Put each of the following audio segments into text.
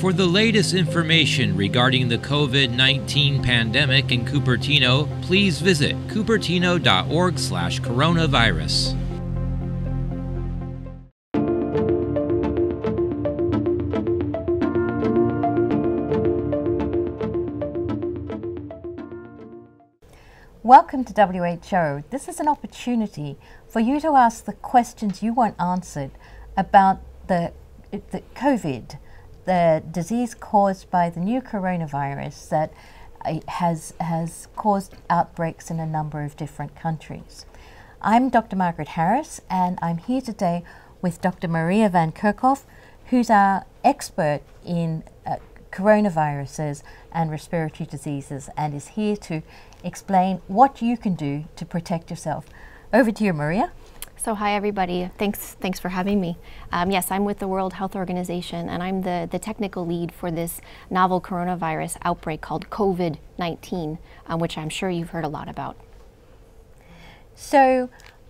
For the latest information regarding the COVID 19 pandemic in Cupertino, please visit cupertino.org slash coronavirus. Welcome to WHO. This is an opportunity for you to ask the questions you want answered about the, the COVID, the disease caused by the new coronavirus that uh, has, has caused outbreaks in a number of different countries. I'm Dr. Margaret Harris, and I'm here today with Dr. Maria Van Kerkhove, who's our expert in uh, coronaviruses and respiratory diseases and is here to explain what you can do to protect yourself. Over to you, Maria. So hi everybody, thanks thanks for having me. Um, yes, I'm with the World Health Organization and I'm the, the technical lead for this novel coronavirus outbreak called COVID-19, um, which I'm sure you've heard a lot about. So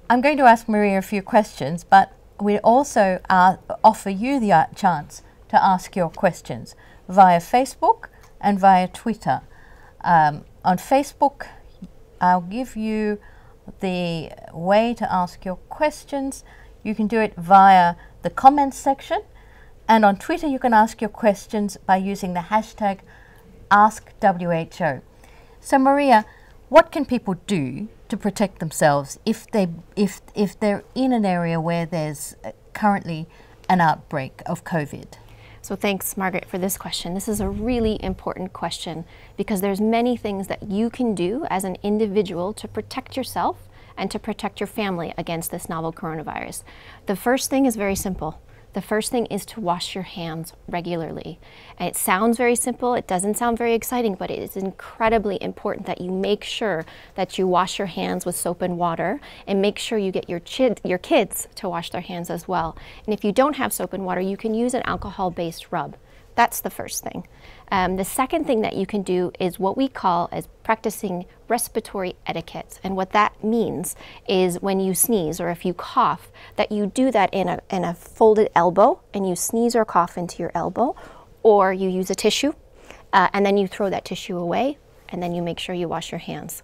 I'm going to ask Maria a few questions, but we also uh, offer you the uh, chance to ask your questions via Facebook and via Twitter. Um, on Facebook, I'll give you the way to ask your questions. You can do it via the comments section. And on Twitter, you can ask your questions by using the hashtag AskWHO. So, Maria, what can people do to protect themselves if, they, if, if they're in an area where there's uh, currently an outbreak of COVID? So thanks, Margaret, for this question. This is a really important question because there's many things that you can do as an individual to protect yourself and to protect your family against this novel coronavirus. The first thing is very simple. The first thing is to wash your hands regularly. And it sounds very simple, it doesn't sound very exciting, but it is incredibly important that you make sure that you wash your hands with soap and water and make sure you get your, your kids to wash their hands as well. And if you don't have soap and water, you can use an alcohol-based rub. That's the first thing. Um, the second thing that you can do is what we call as practicing respiratory etiquette. And what that means is when you sneeze or if you cough, that you do that in a, in a folded elbow and you sneeze or cough into your elbow, or you use a tissue uh, and then you throw that tissue away and then you make sure you wash your hands.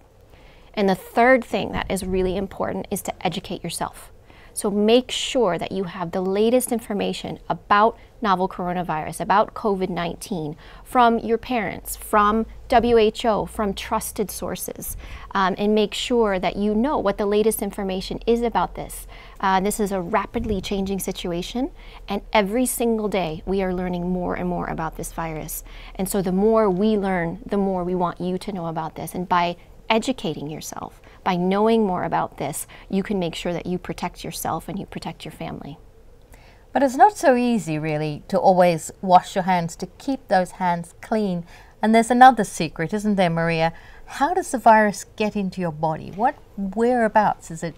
And the third thing that is really important is to educate yourself. So make sure that you have the latest information about novel coronavirus, about COVID-19 from your parents, from WHO, from trusted sources, um, and make sure that you know what the latest information is about this. Uh, this is a rapidly changing situation, and every single day we are learning more and more about this virus. And so the more we learn, the more we want you to know about this. And by educating yourself, by knowing more about this, you can make sure that you protect yourself and you protect your family. But it's not so easy, really, to always wash your hands, to keep those hands clean. And there's another secret, isn't there, Maria? How does the virus get into your body? What whereabouts is it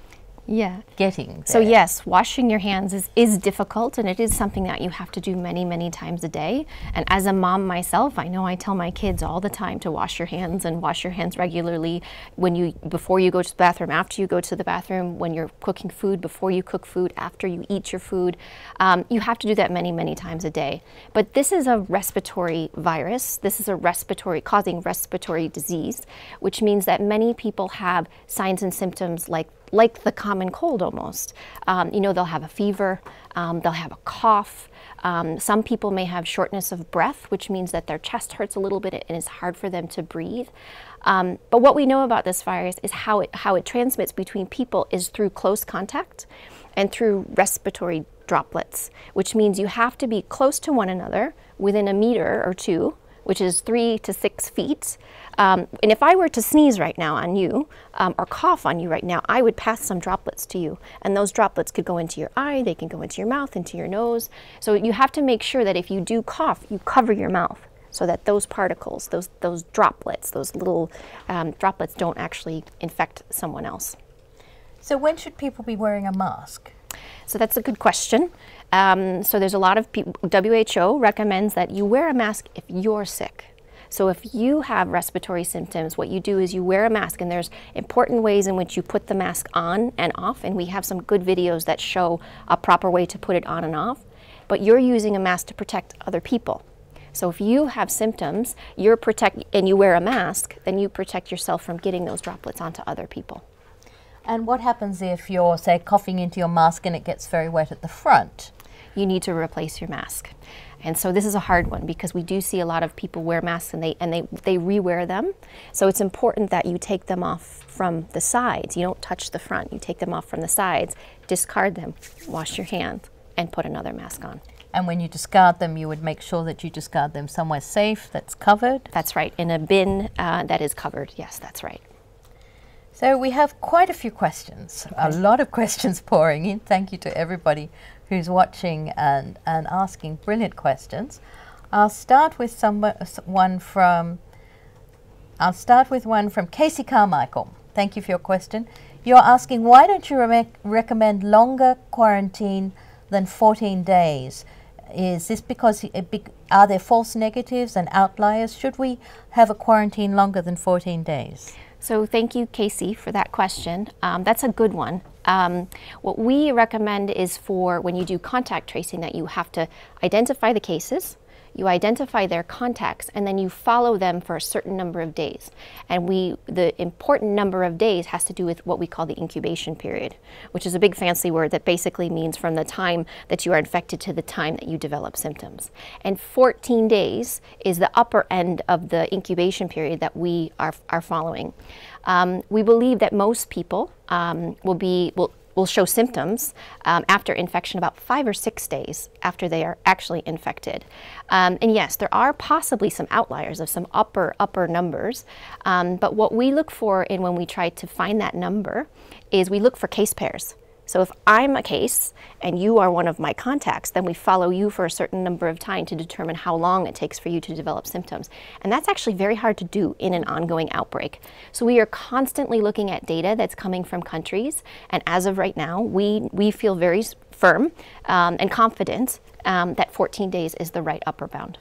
yeah. getting there. So yes, washing your hands is, is difficult and it is something that you have to do many, many times a day. And as a mom myself, I know I tell my kids all the time to wash your hands and wash your hands regularly when you before you go to the bathroom, after you go to the bathroom, when you're cooking food, before you cook food, after you eat your food. Um, you have to do that many, many times a day. But this is a respiratory virus. This is a respiratory, causing respiratory disease, which means that many people have signs and symptoms like like the common cold almost. Um, you know, they'll have a fever, um, they'll have a cough. Um, some people may have shortness of breath, which means that their chest hurts a little bit and it's hard for them to breathe. Um, but what we know about this virus is how it, how it transmits between people is through close contact and through respiratory droplets, which means you have to be close to one another within a meter or two which is three to six feet. Um, and if I were to sneeze right now on you um, or cough on you right now, I would pass some droplets to you. And those droplets could go into your eye, they can go into your mouth, into your nose. So you have to make sure that if you do cough, you cover your mouth so that those particles, those, those droplets, those little um, droplets don't actually infect someone else. So when should people be wearing a mask? So that's a good question. Um, so there's a lot of people, WHO recommends that you wear a mask if you're sick. So if you have respiratory symptoms, what you do is you wear a mask and there's important ways in which you put the mask on and off and we have some good videos that show a proper way to put it on and off. But you're using a mask to protect other people. So if you have symptoms, you're protect and you wear a mask, then you protect yourself from getting those droplets onto other people. And what happens if you're, say, coughing into your mask and it gets very wet at the front? You need to replace your mask. And so this is a hard one because we do see a lot of people wear masks and they and they, they rewear them. So it's important that you take them off from the sides. You don't touch the front. You take them off from the sides, discard them, wash your hands, and put another mask on. And when you discard them, you would make sure that you discard them somewhere safe that's covered. That's right, in a bin uh, that is covered. Yes, that's right. So we have quite a few questions, okay. a lot of questions pouring in. Thank you to everybody who's watching and, and asking brilliant questions. I'll start with some, one from I'll start with one from Casey Carmichael. Thank you for your question. You're asking why don't you re recommend longer quarantine than 14 days? Is this because eh, be are there false negatives and outliers? Should we have a quarantine longer than 14 days? So thank you, Casey, for that question. Um, that's a good one. Um, what we recommend is for when you do contact tracing that you have to identify the cases, you identify their contacts and then you follow them for a certain number of days. And we, the important number of days has to do with what we call the incubation period, which is a big fancy word that basically means from the time that you are infected to the time that you develop symptoms. And 14 days is the upper end of the incubation period that we are, are following. Um, we believe that most people um, will be will will show symptoms um, after infection about five or six days after they are actually infected. Um, and yes, there are possibly some outliers of some upper, upper numbers, um, but what we look for in when we try to find that number is we look for case pairs. So if I'm a case and you are one of my contacts, then we follow you for a certain number of time to determine how long it takes for you to develop symptoms. And that's actually very hard to do in an ongoing outbreak. So we are constantly looking at data that's coming from countries. And as of right now, we, we feel very firm um, and confident um, that 14 days is the right upper bound.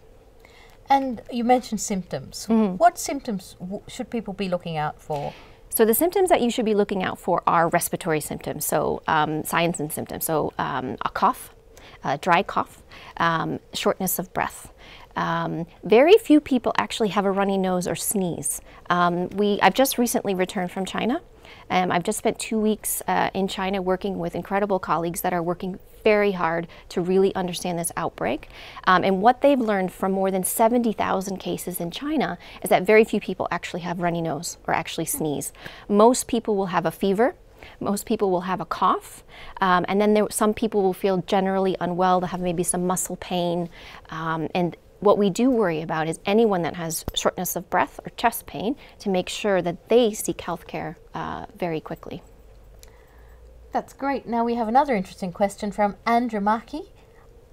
And you mentioned symptoms. Mm -hmm. What symptoms should people be looking out for? So the symptoms that you should be looking out for are respiratory symptoms, so um, signs and symptoms. So um, a cough, a dry cough, um, shortness of breath. Um, very few people actually have a runny nose or sneeze. Um, we, I've just recently returned from China. Um, I've just spent two weeks uh, in China working with incredible colleagues that are working very hard to really understand this outbreak. Um, and what they've learned from more than 70,000 cases in China is that very few people actually have runny nose or actually sneeze. Most people will have a fever. Most people will have a cough, um, and then there, some people will feel generally unwell. They'll have maybe some muscle pain, um, and what we do worry about is anyone that has shortness of breath or chest pain to make sure that they seek health care uh, very quickly. That's great. Now we have another interesting question from Andrew Maki,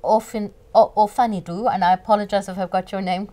Orfin, Orfanidu, and I apologize if I've got your name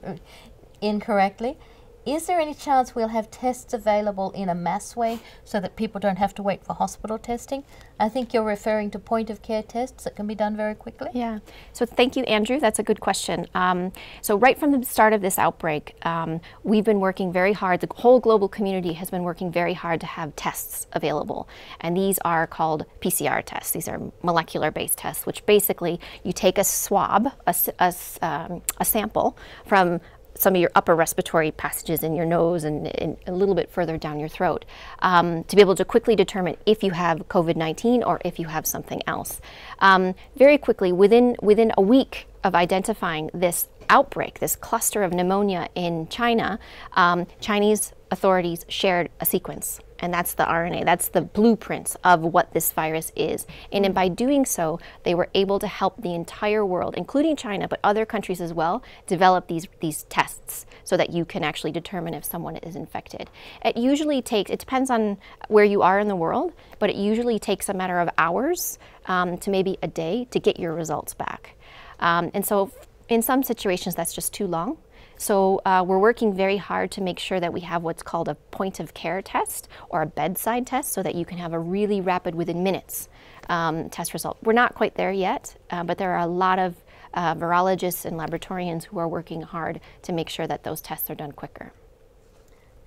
incorrectly. Is there any chance we'll have tests available in a mass way so that people don't have to wait for hospital testing? I think you're referring to point of care tests that can be done very quickly. Yeah. So thank you, Andrew. That's a good question. Um, so right from the start of this outbreak, um, we've been working very hard. The whole global community has been working very hard to have tests available. And these are called PCR tests. These are molecular-based tests, which basically you take a swab, a, a, um, a sample from some of your upper respiratory passages in your nose and, and a little bit further down your throat um, to be able to quickly determine if you have COVID-19 or if you have something else. Um, very quickly, within, within a week of identifying this outbreak, this cluster of pneumonia in China, um, Chinese authorities shared a sequence and that's the RNA. That's the blueprints of what this virus is. And by doing so, they were able to help the entire world, including China, but other countries as well, develop these, these tests so that you can actually determine if someone is infected. It usually takes, it depends on where you are in the world, but it usually takes a matter of hours um, to maybe a day to get your results back. Um, and so in some situations, that's just too long. So uh, we're working very hard to make sure that we have what's called a point of care test or a bedside test so that you can have a really rapid, within minutes, um, test result. We're not quite there yet, uh, but there are a lot of uh, virologists and laboratorians who are working hard to make sure that those tests are done quicker.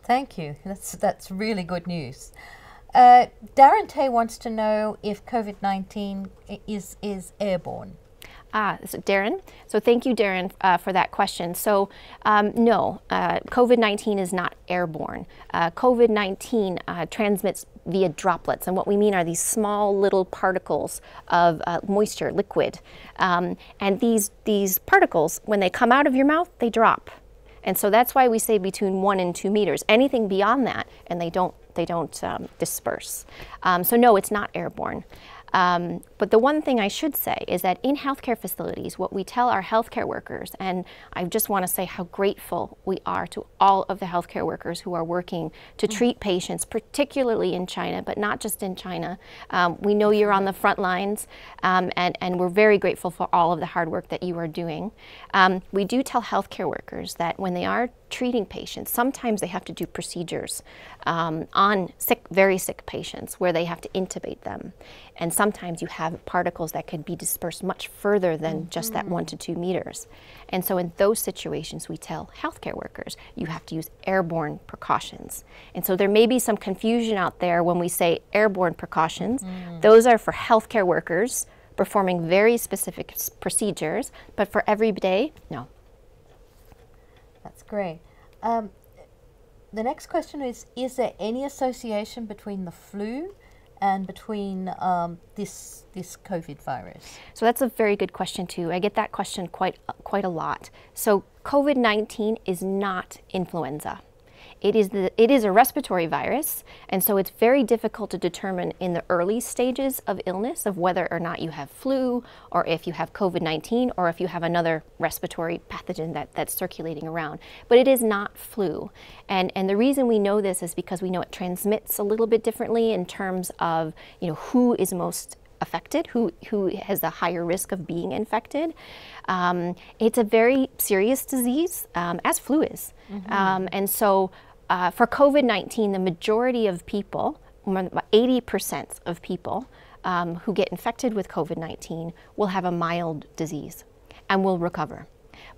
Thank you. That's, that's really good news. Uh, Darren Tay wants to know if COVID 19 is, is airborne. Ah, so Darren. So thank you, Darren, uh, for that question. So um, no, uh, COVID-19 is not airborne. Uh, COVID-19 uh, transmits via droplets, and what we mean are these small little particles of uh, moisture, liquid, um, and these these particles, when they come out of your mouth, they drop, and so that's why we say between one and two meters. Anything beyond that, and they don't they don't um, disperse. Um, so no, it's not airborne. Um, but the one thing I should say is that in healthcare facilities, what we tell our healthcare workers, and I just want to say how grateful we are to all of the healthcare workers who are working to mm. treat patients, particularly in China, but not just in China. Um, we know you're on the front lines, um, and, and we're very grateful for all of the hard work that you are doing. Um, we do tell healthcare workers that when they are treating patients, sometimes they have to do procedures um, on sick, very sick patients where they have to intubate them. And sometimes you have particles that could be dispersed much further than mm-hmm. just that one to two meters. And so in those situations, we tell healthcare workers, you have to use airborne precautions. And so there may be some confusion out there when we say airborne precautions. Mm. Those are for healthcare workers performing very specific procedures, but for every day, no. That's great. Um, the next question is Is there any association between the flu and between um, this this COVID virus? So that's a very good question too. I get that question quite quite a lot. So COVID nineteen is not influenza. It is, the, it is a respiratory virus, and so it's very difficult to determine in the early stages of illness of whether or not you have flu, or if you have COVID 19, or if you have another respiratory pathogen that, that's circulating around. But it is not flu. And, and the reason we know this is because we know it transmits a little bit differently in terms of you know, who is most affected, who, who has a higher risk of being infected. Um, it's a very serious disease, um, as flu is. Mm-hmm. Um, and so uh, for COVID 19, the majority of people, about 80% of people um, who get infected with COVID 19 will have a mild disease and will recover.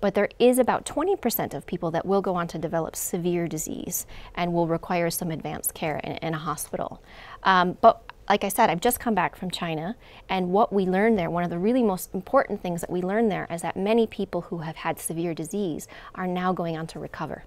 But there is about 20% of people that will go on to develop severe disease and will require some advanced care in, in a hospital. Um, but like I said, I've just come back from China, and what we learned there, one of the really most important things that we learned there is that many people who have had severe disease are now going on to recover.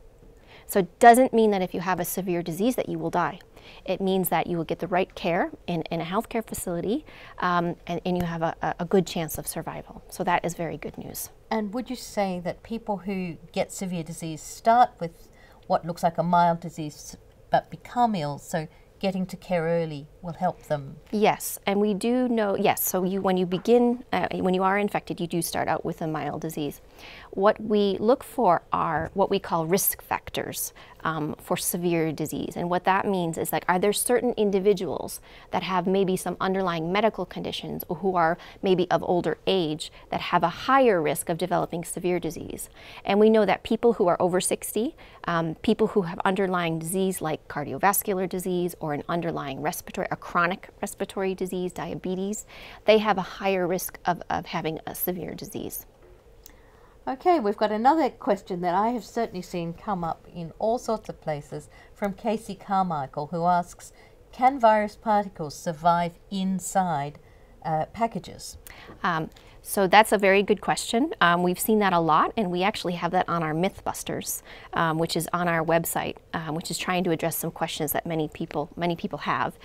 So it doesn't mean that if you have a severe disease that you will die. It means that you will get the right care in, in a healthcare facility um, and, and, you have a, a good chance of survival. So that is very good news. And would you say that people who get severe disease start with what looks like a mild disease but become ill? So getting to care early will help them. Yes, and we do know, yes, so you, when you begin, uh, when you are infected, you do start out with a mild disease. What we look for are what we call risk factors um, for severe disease. And what that means is like, are there certain individuals that have maybe some underlying medical conditions or who are maybe of older age that have a higher risk of developing severe disease? And we know that people who are over 60, um, people who have underlying disease like cardiovascular disease or an underlying respiratory, a chronic respiratory disease, diabetes, they have a higher risk of, of having a severe disease. Okay, we've got another question that I have certainly seen come up in all sorts of places from Casey Carmichael, who asks Can virus particles survive inside uh, packages? Um, so that's a very good question. Um, we've seen that a lot, and we actually have that on our MythBusters, um, which is on our website, um, which is trying to address some questions that many people many people have.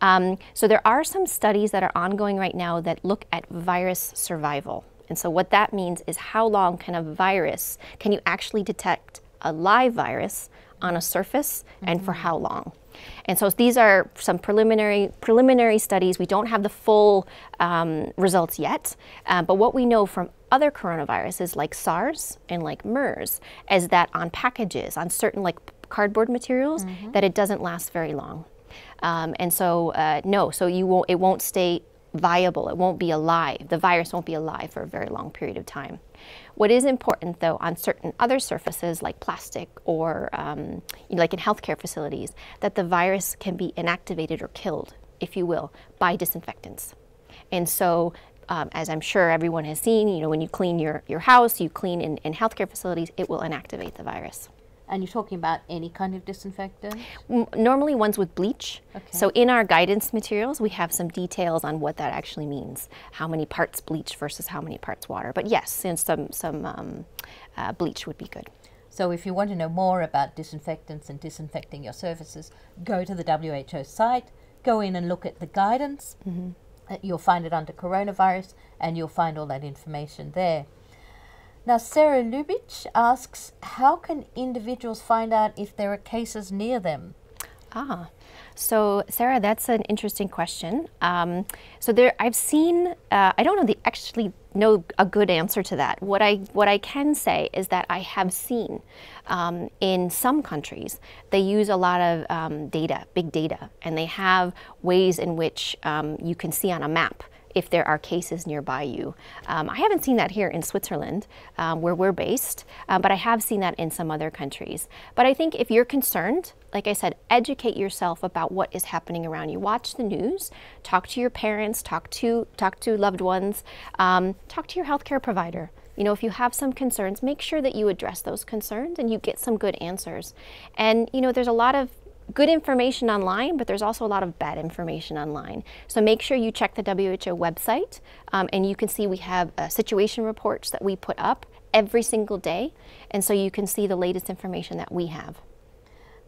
Um, so there are some studies that are ongoing right now that look at virus survival. And so what that means is how long can a virus, can you actually detect a live virus on a surface mm-hmm. and for how long? And so these are some preliminary preliminary studies. We don't have the full um, results yet, uh, but what we know from other coronaviruses like SARS and like MERS is that on packages, on certain like cardboard materials, mm-hmm. that it doesn't last very long. Um, and so uh, no, so you won't it won't stay viable. It won't be alive. The virus won't be alive for a very long period of time. What is important, though, on certain other surfaces like plastic or um, like in healthcare facilities, that the virus can be inactivated or killed, if you will, by disinfectants. And so um, as I'm sure everyone has seen, you know, when you clean your, your house, you clean in, in healthcare facilities, it will inactivate the virus. And you're talking about any kind of disinfectant? Normally, ones with bleach. Okay. So, in our guidance materials, we have some details on what that actually means how many parts bleach versus how many parts water. But yes, and some, some um, uh, bleach would be good. So, if you want to know more about disinfectants and disinfecting your surfaces, go to the WHO site, go in and look at the guidance. Uh, You'll find it under coronavirus and you'll find all that information there. Now, Sarah Lubitsch asks How can individuals find out if there are cases near them? Ah, so Sarah, that's an interesting question. Um, so there, I've seen. Uh, I don't know the actually know a good answer to that. What I what I can say is that I have seen um, in some countries they use a lot of um, data, big data, and they have ways in which um, you can see on a map if there are cases nearby you. Um, I haven't seen that here in Switzerland, um, where we're based, uh, but I have seen that in some other countries. But I think if you're concerned, like I said, educate yourself about what is happening around you. Watch the news, talk to your parents, talk to talk to loved ones, um, talk to your healthcare provider. You know, if you have some concerns, make sure that you address those concerns and you get some good answers. And you know, there's a lot of good information online, but there's also a lot of bad information online. So make sure you check the WHO website, um, and you can see we have uh, situation reports that we put up every single day, and so you can see the latest information that we have.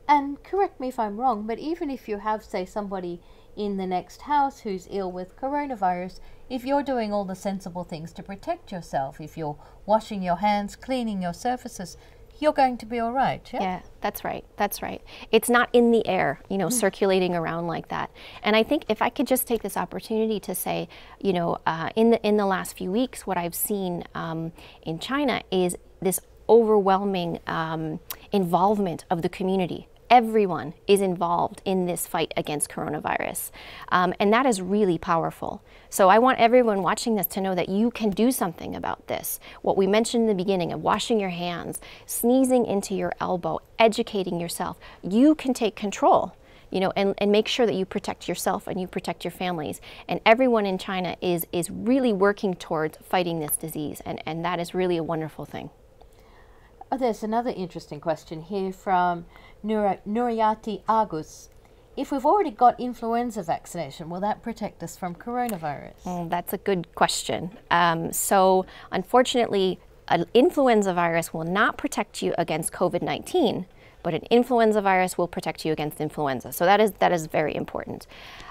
And correct me if I'm wrong, but even if you have, say, somebody in the next house who's ill with coronavirus, if you're doing all the sensible things to protect yourself, if you're washing your hands, cleaning your surfaces, you're going to be all right, yeah? Yeah, that's right. That's right. It's not in the air, you know, circulating around like that. And I think if I could just take this opportunity to say, you know, uh, in the in the last few weeks, what I've seen um, in China is this overwhelming um, involvement of the community. Everyone is involved in this fight against coronavirus. Um, and that is really powerful. So I want everyone watching this to know that you can do something about this. What we mentioned in the beginning of washing your hands, sneezing into your elbow, educating yourself, you can take control. You know, and, and make sure that you protect yourself and you protect your families. And everyone in China is is really working towards fighting this disease, and, and that is really a wonderful thing. Oh, there's another interesting question here from Nur- Nuriyati Agus. If we've already got influenza vaccination, will that protect us from coronavirus? Mm, that's a good question. Um, so, unfortunately, an influenza virus will not protect you against COVID 19, but an influenza virus will protect you against influenza. So, that is, that is very important.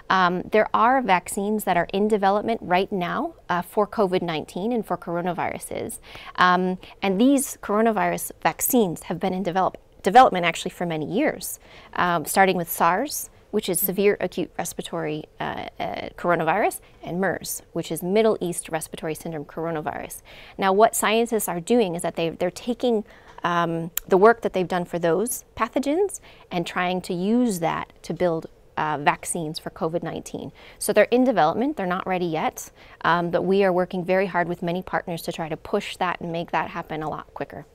Um, there are vaccines that are in development right now uh, for COVID 19 and for coronaviruses. Um, and these coronavirus vaccines have been in develop- development actually for many years, um, starting with SARS which is severe acute respiratory uh, uh, coronavirus, and MERS, which is Middle East Respiratory Syndrome coronavirus. Now, what scientists are doing is that they, they're taking um, the work that they've done for those pathogens and trying to use that to build uh, vaccines for COVID 19. So they're in development, they're not ready yet, um, but we are working very hard with many partners to try to push that and make that happen a lot quicker.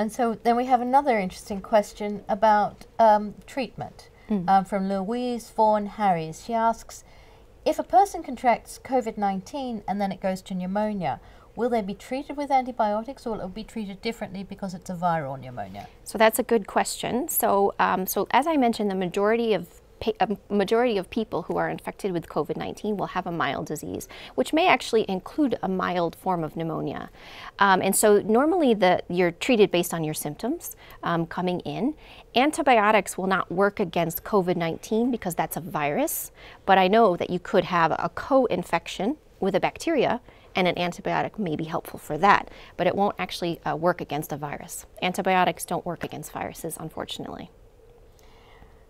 And so then we have another interesting question about um, treatment um, from Louise Vaughan Harris. She asks If a person contracts COVID 19 and then it goes to pneumonia, will they be treated with antibiotics or will it be treated differently because it's a viral pneumonia? So that's a good question. So, um, so as I mentioned, the majority of a majority of people who are infected with COVID 19 will have a mild disease, which may actually include a mild form of pneumonia. Um, and so, normally, the, you're treated based on your symptoms um, coming in. Antibiotics will not work against COVID 19 because that's a virus, but I know that you could have a co infection with a bacteria. And an antibiotic may be helpful for that, but it won't actually uh, work against a virus. Antibiotics don't work against viruses, unfortunately.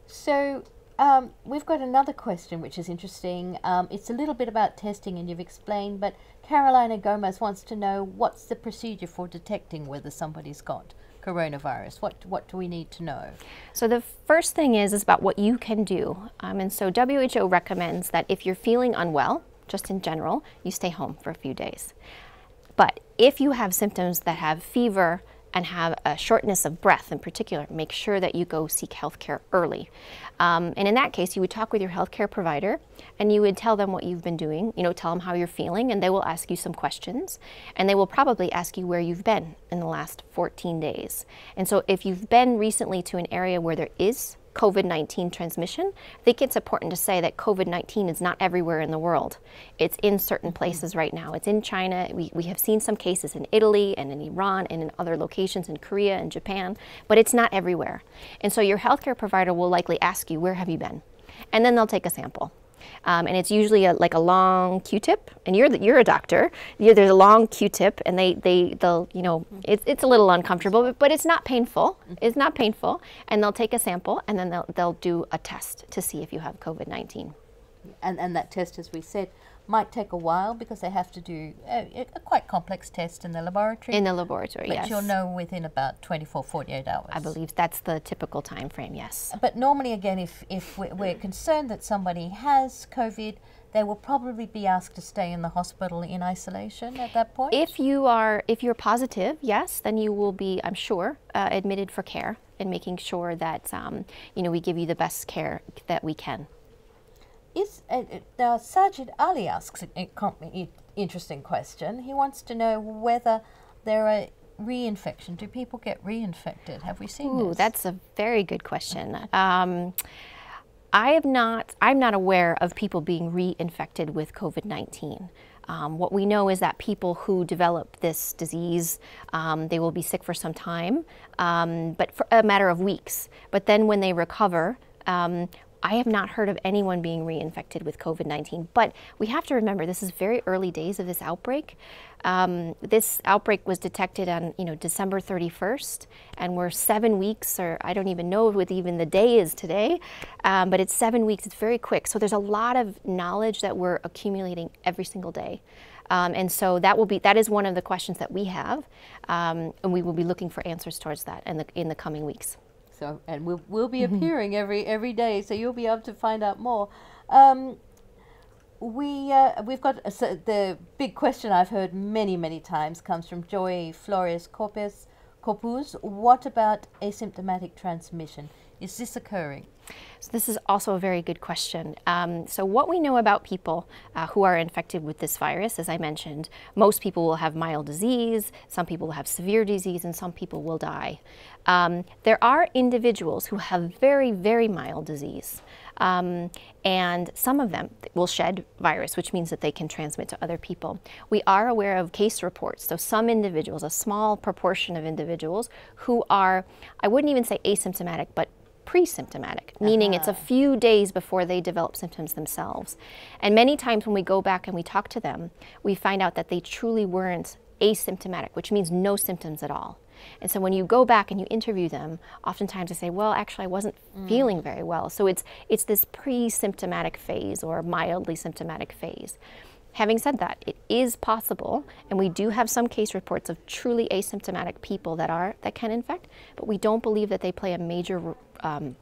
So um, we've got another question which is interesting. Um, it's a little bit about testing, and you've explained, but Carolina Gomez wants to know what's the procedure for detecting whether somebody's got coronavirus? What what do we need to know? So the first thing is is about what you can do, um, and so WHO recommends that if you're feeling unwell, just in general, you stay home for a few days. But if you have symptoms that have fever, and have a shortness of breath in particular, make sure that you go seek health care early. Um, and in that case, you would talk with your healthcare provider and you would tell them what you've been doing, you know, tell them how you're feeling, and they will ask you some questions. And they will probably ask you where you've been in the last 14 days. And so if you've been recently to an area where there is COVID 19 transmission, I think it's important to say that COVID 19 is not everywhere in the world. It's in certain mm-hmm. places right now. It's in China. We, we have seen some cases in Italy and in Iran and in other locations in Korea and Japan, but it's not everywhere. And so your healthcare provider will likely ask you, Where have you been? And then they'll take a sample. Um, and it's usually a, like a long Q-tip. And you're the, you're a doctor. You're, there's a long Q-tip, and they they they'll you know it's it's a little uncomfortable, but, but it's not painful. It's not painful. And they'll take a sample, and then they'll they'll do a test to see if you have COVID-19. And and that test, as we said, might take a while because they have to do a, a quite complex test in the laboratory. In the laboratory, but yes. you'll know within about 24, 48 hours. I believe that's the typical time frame, yes. But normally, again, if, if we're, we're concerned that somebody has COVID, they will probably be asked to stay in the hospital in isolation at that point. If you are, if you're positive, yes, then you will be, I'm sure, uh, admitted for care and making sure that um, you know we give you the best care that we can. Is uh, now Sajid Ali asks an interesting question. He wants to know whether there are reinfection. Do people get reinfected? Have we seen Ooh, this? that's a very good question. Um, I am not. I'm not aware of people being reinfected with COVID-19. Um, what we know is that people who develop this disease, um, they will be sick for some time, um, but for a matter of weeks. But then when they recover, um, I have not heard of anyone being reinfected with COVID 19, but we have to remember this is very early days of this outbreak. Um, this outbreak was detected on you know December 31st, and we're seven weeks, or I don't even know what even the day is today, um, but it's seven weeks. It's very quick. So there's a lot of knowledge that we're accumulating every single day. Um, and so that will be that is one of the questions that we have, um, and we will be looking for answers towards that in the in the coming weeks. So, and we'll, we'll be mm-hmm. appearing every every day, so you'll be able to find out more. Um, we uh, we've got uh, so the big question I've heard many many times comes from Joy Flores Corpus Corpus. What about asymptomatic transmission? Is this occurring? So this is also a very good question. Um, so what we know about people uh, who are infected with this virus, as I mentioned, most people will have mild disease, some people will have severe disease, and some people will die. Um, there are individuals who have very, very mild disease. Um, and some of them will shed virus, which means that they can transmit to other people. We are aware of case reports, so some individuals, a small proportion of individuals who are, I wouldn't even say asymptomatic, but pre-symptomatic, meaning uh-huh. it's a uh-huh. few days before they develop symptoms themselves. And many times when we go back and we talk to them, we find out that they truly weren't asymptomatic, which means no symptoms at all. And so when you go back and you interview them, oftentimes they say, "Well, actually, I wasn't mm. feeling very well." So it's it's this pre-symptomatic phase or mildly symptomatic phase. Having said that, it is possible, and we do have some case reports of truly asymptomatic people that are that can infect, but we don't believe that they play a major um,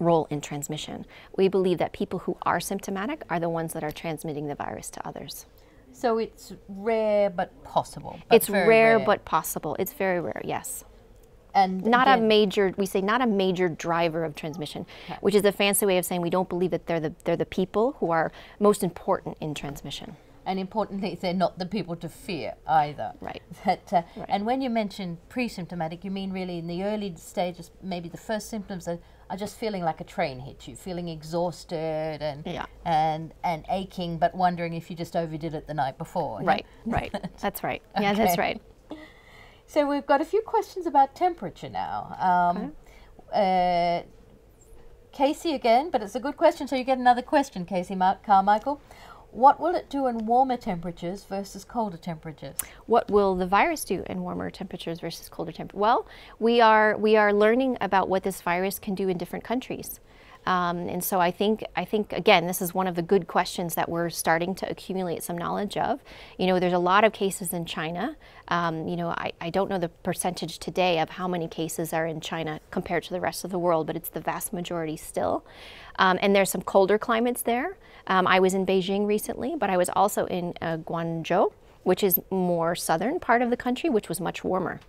role in transmission. We believe that people who are symptomatic are the ones that are transmitting the virus to others. So it's rare but possible. But it's rare, rare, but possible. It's very rare, yes. And not again, a major, we say not a major driver of transmission, okay. which is a fancy way of saying we don't believe that they're the, they're the people who are most important in transmission and importantly, they're not the people to fear either. Right. That, uh, right. And when you mention pre-symptomatic, you mean really in the early stages, maybe the first symptoms are, are just feeling like a train hit you, feeling exhausted and yeah. and and aching, but wondering if you just overdid it the night before. Right. Yeah? Right. that's right. Yeah, okay. that's right. So we've got a few questions about temperature now. Um, okay. uh, Casey again, but it's a good question, so you get another question, Casey Mark Carmichael. What will it do in warmer temperatures versus colder temperatures? What will the virus do in warmer temperatures versus colder temperatures? Well, we are we are learning about what this virus can do in different countries. Um, and so I think, I think again, this is one of the good questions that we're starting to accumulate some knowledge of. You know, there's a lot of cases in China. Um, you know, I, I don't know the percentage today of how many cases are in China compared to the rest of the world, but it's the vast majority still. Um, and there's some colder climates there. Um, I was in Beijing recently, but I was also in uh, Guangzhou which is more southern part of the country, which was much warmer.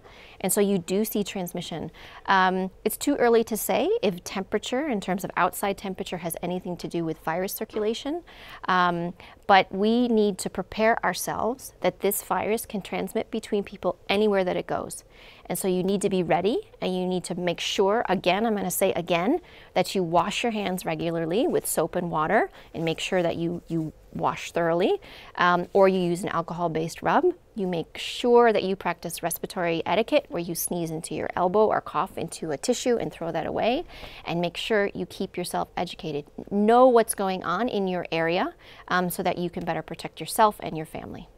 And so you do see transmission. Um, it's too early to say if temperature, in terms of outside temperature, has anything to do with virus circulation. Um, but we need to prepare ourselves that this virus can transmit between people anywhere that it goes. And so you need to be ready and you need to make sure, again, I'm going to say again, that you wash your hands regularly with soap and water and make sure that you, you wash thoroughly, um, or you use an alcohol based rub. You make sure that you practice respiratory etiquette where you sneeze into your elbow or cough into a tissue and throw that away, and make sure you keep yourself educated. Know what's going on in your area um, so that you can better protect yourself and your family.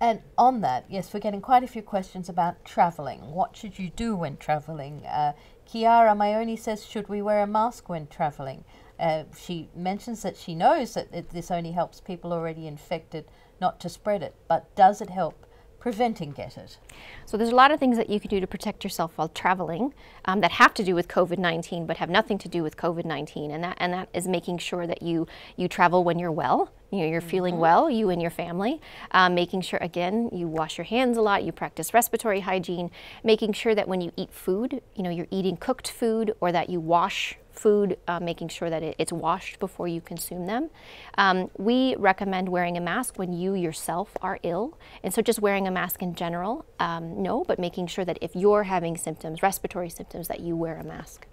And on that, yes, we're getting quite a few questions about traveling. What should you do when traveling? Uh, Chiara Maioni says, should we wear a mask when traveling? Uh, she mentions that she knows that it, this only helps people already infected not to spread it, but does it help preventing get it? So there's a lot of things that you can do to protect yourself while traveling um, that have to do with COVID-19, but have nothing to do with COVID-19, and that and that is making sure that you you travel when you're well. You know, you're mm-hmm. feeling well, you and your family. Um, making sure again you wash your hands a lot, you practice respiratory hygiene. Making sure that when you eat food, you know you're eating cooked food, or that you wash food, uh, making sure that it, it's washed before you consume them. Um, we recommend wearing a mask when you yourself are ill. And so just wearing a mask in general, um, no, but making sure that if you're having symptoms, respiratory symptoms, that you wear a mask.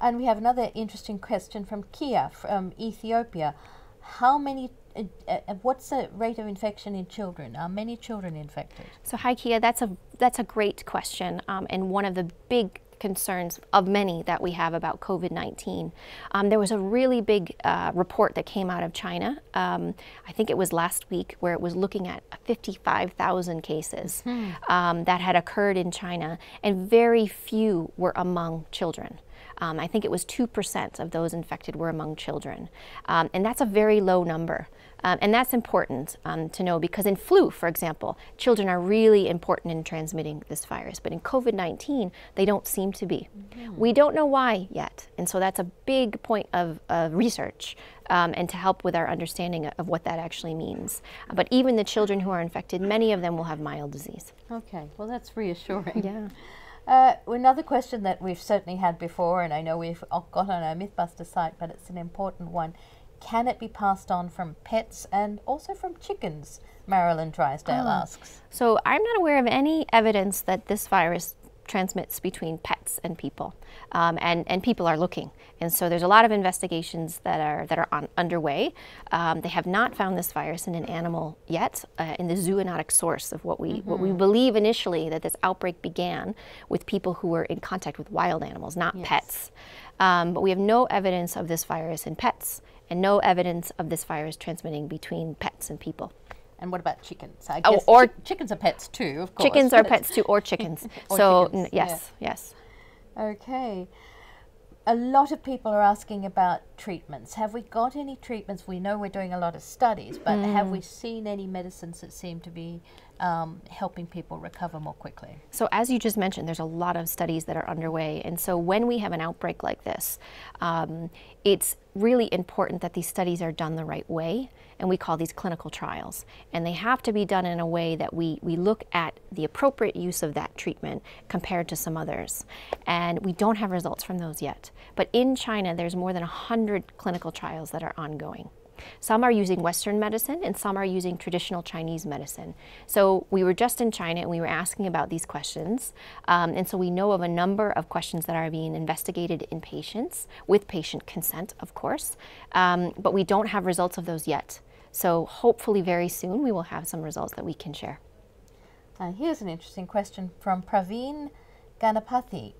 And we have another interesting question from Kia from Ethiopia. How many uh, uh, what's the rate of infection in children? Are many children infected? So, hi Kia, that's a that's a great question, um, and one of the big concerns of many that we have about COVID 19. Um, there was a really big uh, report that came out of China, um, I think it was last week, where it was looking at 55,000 cases mm-hmm. um, that had occurred in China, and very few were among children. Um, I think it was 2% of those infected were among children. Um, and that's a very low number. Um, and that's important um, to know because in flu, for example, children are really important in transmitting this virus. But in COVID 19, they don't seem to be. Mm-hmm. We don't know why yet. And so that's a big point of, of research um, and to help with our understanding of what that actually means. But even the children who are infected, many of them will have mild disease. Okay, well, that's reassuring. Yeah. Uh, another question that we've certainly had before, and I know we've got on our Mythbuster site, but it's an important one. Can it be passed on from pets and also from chickens? Marilyn Drysdale uh, asks. So I'm not aware of any evidence that this virus transmits between pets and people, um, and and people are looking, and so there's a lot of investigations that are that are on, underway. Um, they have not found this virus in an animal yet, uh, in the zoonotic source of what we mm-hmm. what we mm-hmm. believe initially that this outbreak began with people who were in contact with wild animals, not yes. pets. Um, but we have no evidence of this virus in pets, and no evidence of this virus transmitting between pets and people. And what about chickens? I oh, or chi- chickens are pets too, of course. Chickens are pets too, or chickens. or so chickens, yes, yeah. yes. Okay. A lot of people are asking about treatments. Have we got any treatments? We know we're doing a lot of studies, but mm. have we seen any medicines that seem to be um, helping people recover more quickly? So, as you just mentioned, there's a lot of studies that are underway. And so, when we have an outbreak like this, um, it's really important that these studies are done the right way and we call these clinical trials. And they have to be done in a way that we, we look at the appropriate use of that treatment compared to some others. And we don't have results from those yet. But in China, there's more than 100 clinical trials that are ongoing. Some are using Western medicine and some are using traditional Chinese medicine. So we were just in China and we were asking about these questions. Um, and so we know of a number of questions that are being investigated in patients with patient consent, of course. Um, but we don't have results of those yet. So hopefully very soon we will have some results that we can share. Uh, here's an interesting question from Praveen Ganapathy.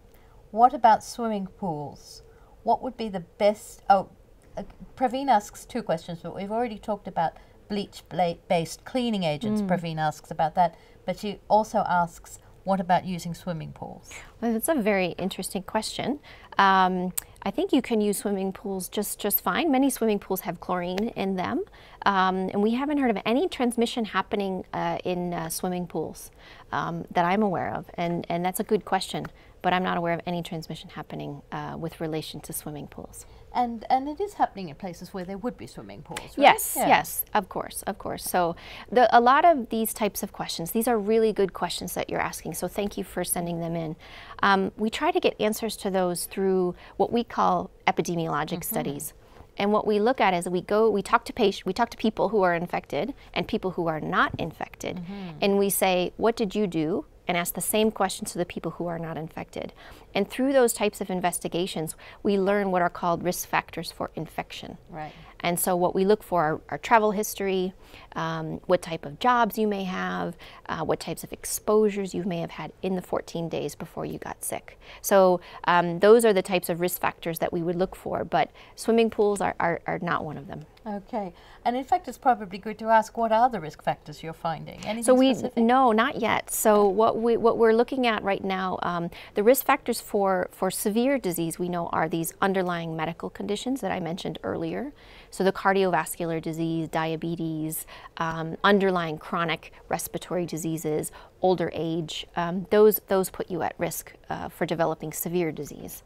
What about swimming pools? What would be the best? Oh, uh, Praveen asks two questions, but we've already talked about bleach based cleaning agents. Mm. Praveen asks about that, but she also asks, what about using swimming pools? Well, that's a very interesting question. Um, I think you can use swimming pools just, just fine. Many swimming pools have chlorine in them, um, and we haven't heard of any transmission happening uh, in uh, swimming pools um, that I'm aware of, and, and that's a good question. but I'm not aware of any transmission happening uh, with relation to swimming pools. And and it is happening in places where there would be swimming pools. Right? Yes, Yeah. yes, of course, of course. So, the, a lot of these types of questions, these are really good questions that you're asking. So, thank you for sending them in. Um, we try to get answers to those through what we call epidemiologic studies. And what we look at is we go, we talk to patient, we talk to people who are infected and people who are not infected, and we say, "What did you do?" And ask the same questions to the people who are not infected. And through those types of investigations, we learn what are called risk factors for infection. Right. And so, what we look for are, are travel history, um, what type of jobs you may have, uh, what types of exposures you may have had in the 14 days before you got sick. So, um, those are the types of risk factors that we would look for, but swimming pools are, are, are not one of them. Okay. And in fact, it's probably good to ask what are the risk factors you're finding? Anything So we specific? no, not yet. So what we what we're looking at right now, um, the risk factors for for severe disease we know are these underlying medical conditions that I mentioned earlier. So the cardiovascular disease, diabetes, um, underlying chronic respiratory diseases, older age. Um, those those put you at risk uh, for developing severe disease.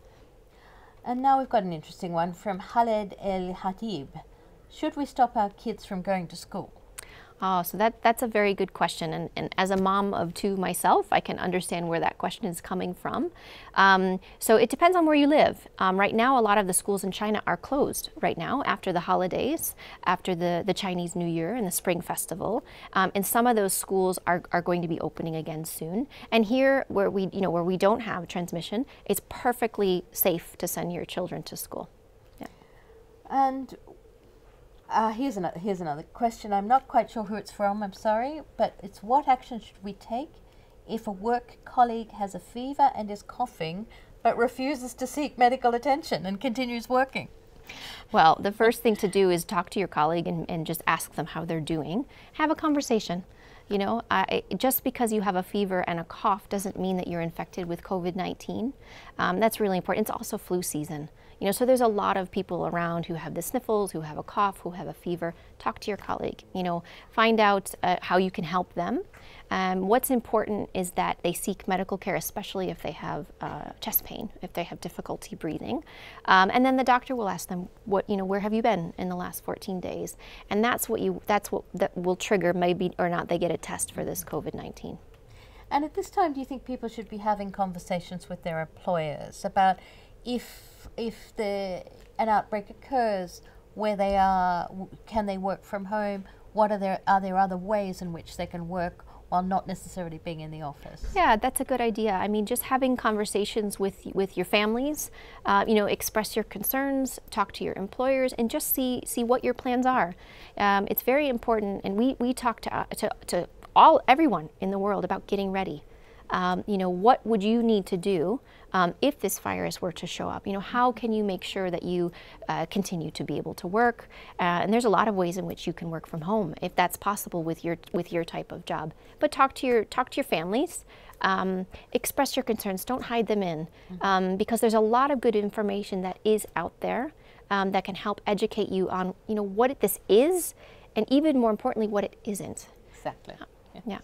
And now we've got an interesting one from Khaled El Hatib. Should we stop our kids from going to school? Oh, so that, that's a very good question. And, and as a mom of two myself, I can understand where that question is coming from. Um, so it depends on where you live. Um, right now, a lot of the schools in China are closed right now after the holidays, after the, the Chinese New Year and the Spring Festival. Um, and some of those schools are, are going to be opening again soon. And here, where we, you know, where we don't have transmission, it's perfectly safe to send your children to school. And uh, here's another here's another question. I'm not quite sure who it's from. I'm sorry, but it's what action should we take if a work colleague has a fever and is coughing, but refuses to seek medical attention and continues working? Well, the first thing to do is talk to your colleague and, and just ask them how they're doing. Have a conversation. You know, I, just because you have a fever and a cough doesn't mean that you're infected with COVID 19. Um, that's really important. It's also flu season. You know, so there's a lot of people around who have the sniffles, who have a cough, who have a fever. Talk to your colleague. You know, find out uh, how you can help them. Um, what's important is that they seek medical care, especially if they have uh, chest pain, if they have difficulty breathing. Um, and then the doctor will ask them, "What you know? Where have you been in the last 14 days?" And that's what you that's what that will trigger maybe or not they get a test for this COVID-19. And at this time, do you think people should be having conversations with their employers about if if the an outbreak occurs, where they are, can they work from home? What are there are there other ways in which they can work while not necessarily being in the office? Yeah, that's a good idea. I mean, just having conversations with with your families, uh, you know, express your concerns, talk to your employers, and just see see what your plans are. Um, it's very important, and we we talk to uh, to to all everyone in the world about getting ready. Um, you know, what would you need to do um, if this virus were to show up? You know, how can you make sure that you uh, continue to be able to work? Uh, and there's a lot of ways in which you can work from home if that's possible with your with your type of job. But talk to your talk to your families. Um, express your concerns. Don't hide them in, um, because there's a lot of good information that is out there um, that can help educate you on you know what it- this is, and even more importantly, what it isn't. Exactly. Yeah.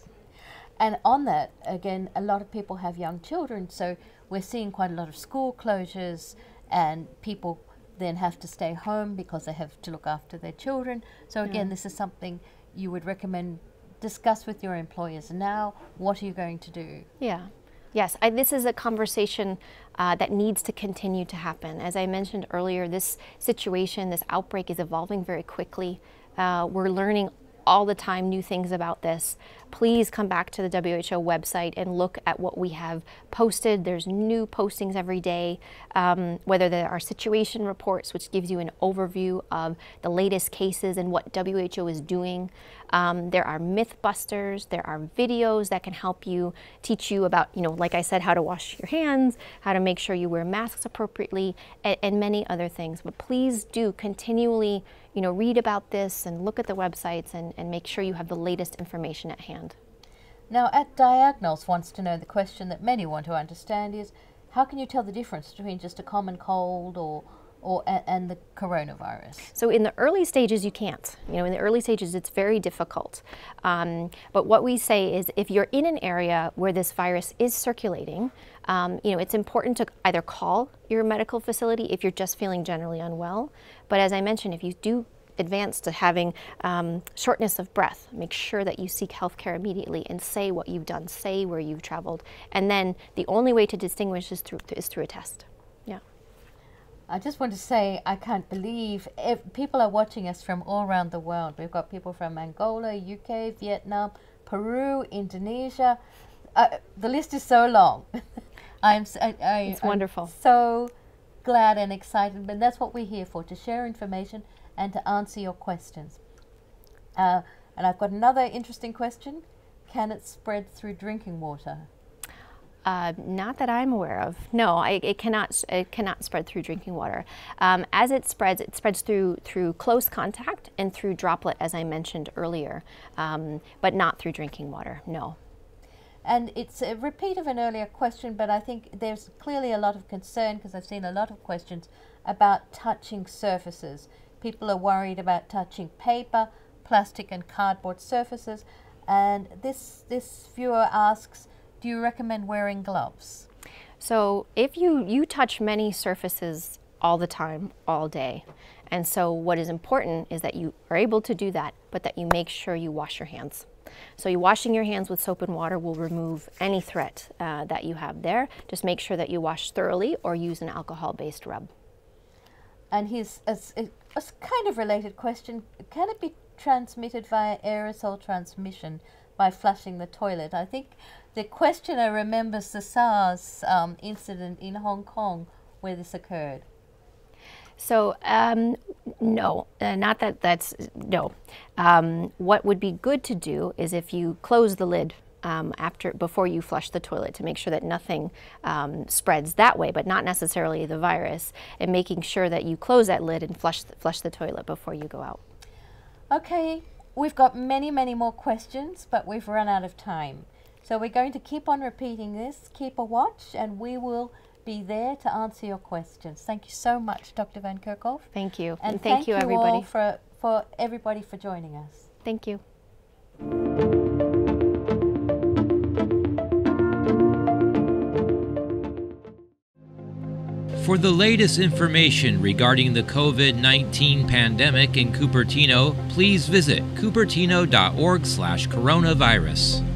And on that, again, a lot of people have young children, so we're seeing quite a lot of school closures, and people then have to stay home because they have to look after their children. So, again, this is something you would recommend discuss with your employers now. What are you going to do? Yeah. Yes, I, this is a conversation uh, that needs to continue to happen. As I mentioned earlier, this situation, this outbreak is evolving very quickly. Uh, we're learning all the time new things about this. Please come back to the WHO website and look at what we have posted. There's new postings every day, um, whether there are situation reports, which gives you an overview of the latest cases and what WHO is doing. Um, there are mythbusters. There are videos that can help you teach you about, you know, like I said, how to wash your hands, how to make sure you wear masks appropriately, and, and many other things. But please do continually, you know, read about this and look at the websites and, and make sure you have the latest information at hand. Now, at Diagonals wants to know the question that many want to understand is how can you tell the difference between just a common cold or or and, and the coronavirus? So in the early stages, you can't. You know, in the early stages, it's very difficult. Um, but what we say is, if you're in an area where this virus is circulating, um, you know, it's important to either call your medical facility if you're just feeling generally unwell. But as I mentioned, if you do advance to having um, shortness of breath, make sure that you seek health care immediately and say what you've done, say where you've traveled. And then the only way to distinguish is through, is through a test. Yeah. I just want to say I can't believe if people are watching us from all around the world. We've got people from Angola, UK, Vietnam, Peru, Indonesia. Uh, the list is so long. I'm I, I, it's wonderful. I'm so glad and excited, but that's what we're here for to share information and to answer your questions. Uh, and I've got another interesting question: Can it spread through drinking water? Uh, not that I'm aware of. No, I, it cannot. It cannot spread through drinking water. Um, as it spreads, it spreads through through close contact and through droplet, as I mentioned earlier, um, but not through drinking water. No. And it's a repeat of an earlier question, but I think there's clearly a lot of concern because I've seen a lot of questions about touching surfaces. People are worried about touching paper, plastic, and cardboard surfaces. And this this viewer asks do you recommend wearing gloves? So if you, you touch many surfaces all the time, all day, and so what is important is that you are able to do that, but that you make sure you wash your hands. So you washing your hands with soap and water will remove any threat uh, that you have there. Just make sure that you wash thoroughly or use an alcohol-based rub. And here's a, a, kind of related question. Can it be transmitted via aerosol transmission by flushing the toilet? I think the questioner remembers the SARS um, incident in Hong Kong where this occurred. So um, no, uh, not that that's no. Um, what would be good to do is if you close the lid um, after before you flush the toilet to make sure that nothing um, spreads that way, but not necessarily the virus, and making sure that you close that lid and flush flush the toilet before you go out. Okay, we've got many many more questions, but we've run out of time. So we're going to keep on repeating this, keep a watch, and we will be there to answer your questions. Thank you so much, Dr. Van Kerkhove. Thank you. And, and thank, thank, you, you everybody. all for, for everybody for joining us. Thank you. For the latest information regarding the COVID 19 pandemic in Cupertino, please visit cupertino.org/coronavirus.